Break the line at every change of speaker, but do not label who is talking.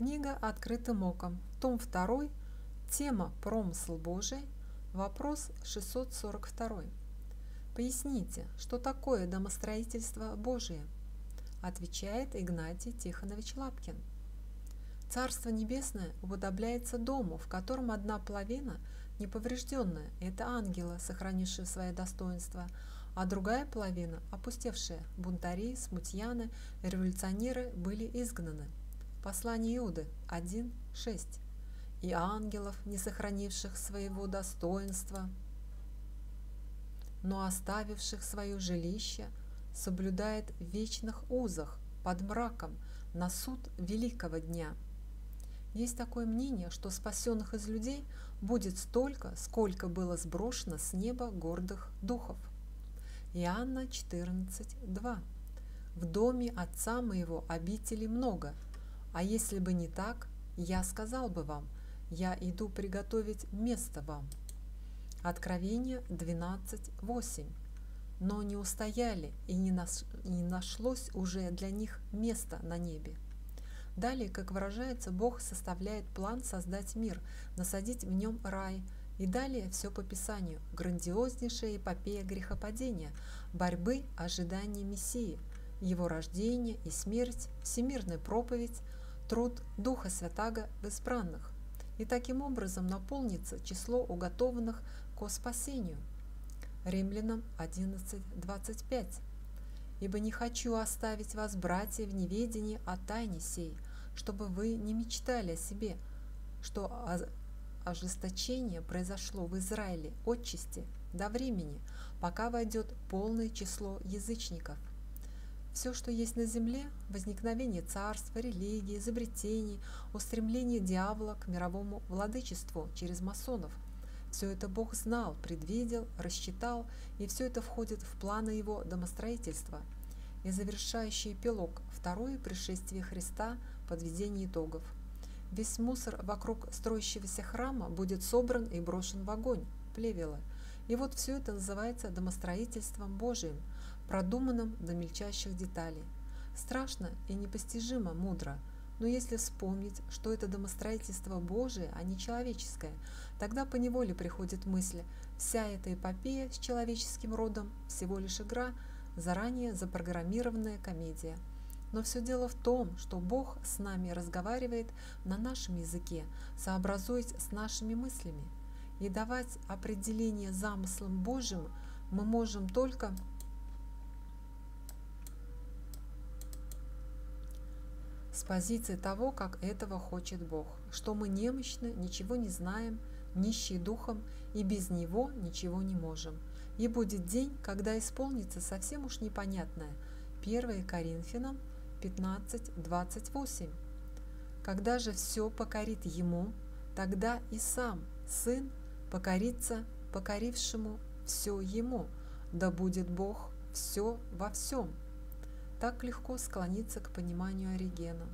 Книга «Открытым оком», том 2, тема «Промысл Божий», вопрос 642. Поясните, что такое домостроительство Божие? Отвечает Игнатий Тихонович Лапкин. Царство Небесное уподобляется дому, в котором одна половина неповрежденная – это ангелы, сохранившие свое достоинство, а другая половина, опустевшая, бунтари, смутьяны, революционеры были изгнаны – Послание Иуды 1.6. «И ангелов, не сохранивших своего достоинства, но оставивших свое жилище, соблюдает в вечных узах под мраком на суд великого дня». Есть такое мнение, что спасенных из людей будет столько, сколько было сброшено с неба гордых духов. Иоанна 14.2. «В доме отца моего обители много, а если бы не так, я сказал бы вам, я иду приготовить место вам. Откровение 12.8. Но не устояли, и не, наш, не нашлось уже для них места на небе. Далее, как выражается, Бог составляет план создать мир, насадить в нем рай. И далее все по Писанию. Грандиознейшая эпопея грехопадения, борьбы, ожидания Мессии, его рождение и смерть, всемирная проповедь, труд Духа Святаго в избранных, и таким образом наполнится число уготованных ко спасению. Римлянам 11.25 «Ибо не хочу оставить вас, братья, в неведении о тайне сей, чтобы вы не мечтали о себе, что ожесточение произошло в Израиле отчасти до времени, пока войдет полное число язычников, все, что есть на земле, возникновение царства, религии, изобретений, устремление дьявола к мировому владычеству через масонов, все это Бог знал, предвидел, рассчитал, и все это входит в планы его домостроительства. И завершающий эпилог – второе пришествие Христа, подведение итогов. Весь мусор вокруг строящегося храма будет собран и брошен в огонь, плевелы. И вот все это называется домостроительством Божиим – продуманном до мельчайших деталей. Страшно и непостижимо мудро, но если вспомнить, что это домостроительство Божие, а не человеческое, тогда поневоле приходит мысль, вся эта эпопея с человеческим родом всего лишь игра, заранее запрограммированная комедия. Но все дело в том, что Бог с нами разговаривает на нашем языке, сообразуясь с нашими мыслями. И давать определение замыслам Божьим мы можем только с позиции того, как этого хочет Бог, что мы немощны, ничего не знаем, нищие духом и без Него ничего не можем. И будет день, когда исполнится совсем уж непонятное. 1 Коринфянам 15.28. Когда же все покорит Ему, тогда и сам Сын покорится покорившему все Ему, да будет Бог все во всем так легко склониться к пониманию Оригена.